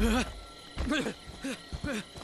哎哎哎哎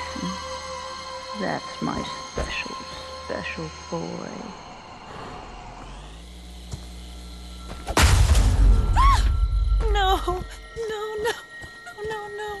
Jason. That's my special, special boy. No, no, no, no, no, no.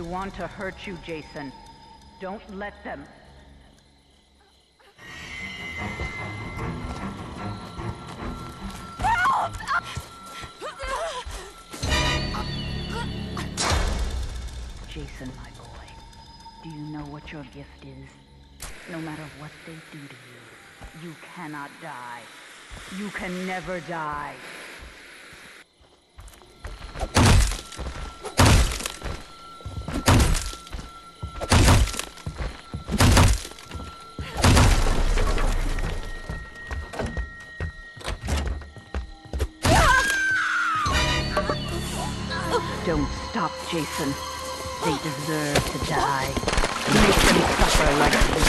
Want to hurt you, Jason. Don't let them. Jason, my boy, do you know what your gift is? No matter what they do to you, you cannot die. You can never die. Don't stop, Jason. They deserve to die. Make them suffer like this.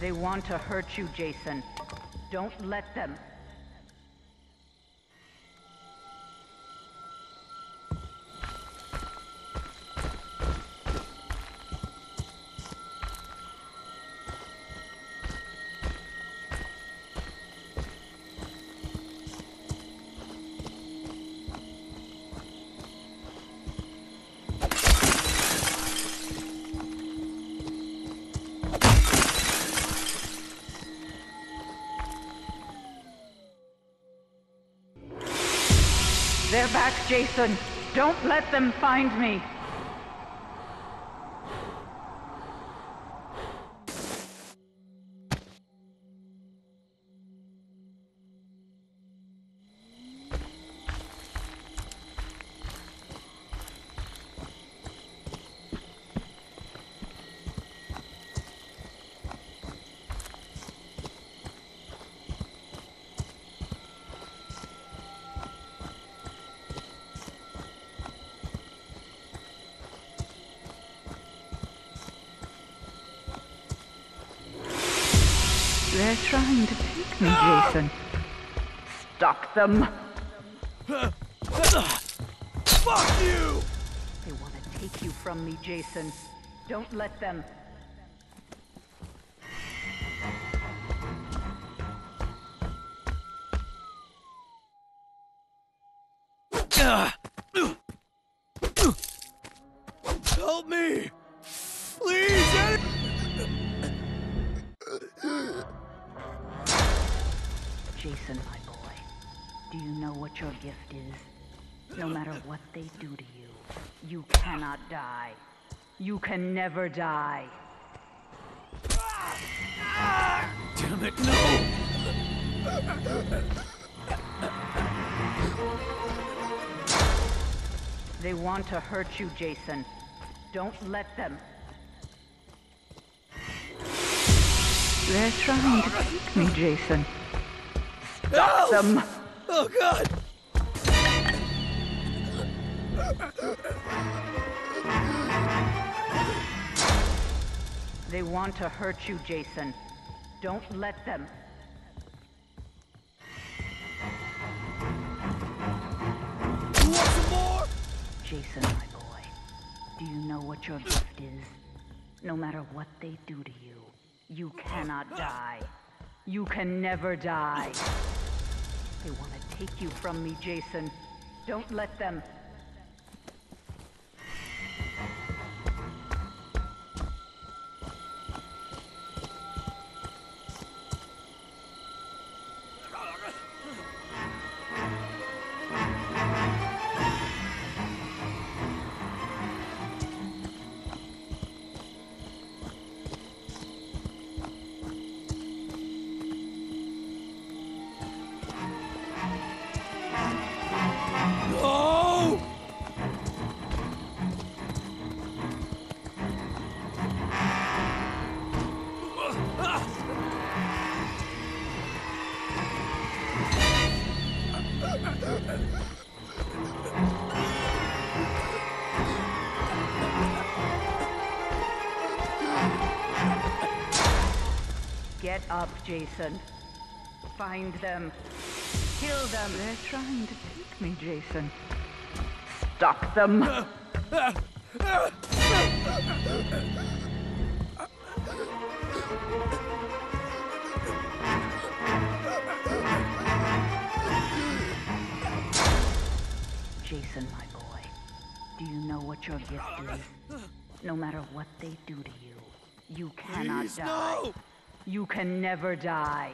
They want to hurt you, Jason. Don't let them. They're back, Jason. Don't let them find me. They're trying to take me, Jason. Stop them. Fuck you! They want to take you from me, Jason. Don't let them. Help me! Please! Jason, my boy, do you know what your gift is? No matter what they do to you, you cannot die. You can never die. Damn it, no! They want to hurt you, Jason. Don't let them. They're trying to take me, Jason. Stop them. Oh god! They want to hurt you, Jason. Don't let them. You want some more? Jason, my boy, do you know what your gift is? No matter what they do to you, you cannot die. You can never die. They want to take you from me, Jason. Don't let them. Get up, Jason. Find them. Kill them. They're trying to take me, Jason. Stop them. you your gift? No matter what they do to you, you cannot Please, die. no! You can never die.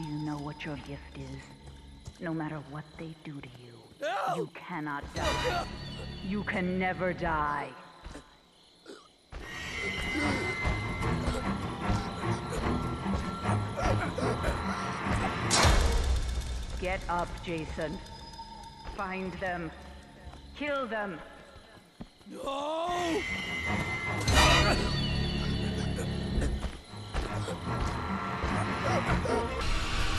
Do you know what your gift is? No matter what they do to you, No! you cannot die. You can never die. Get up, Jason. Find them. Kill them. No!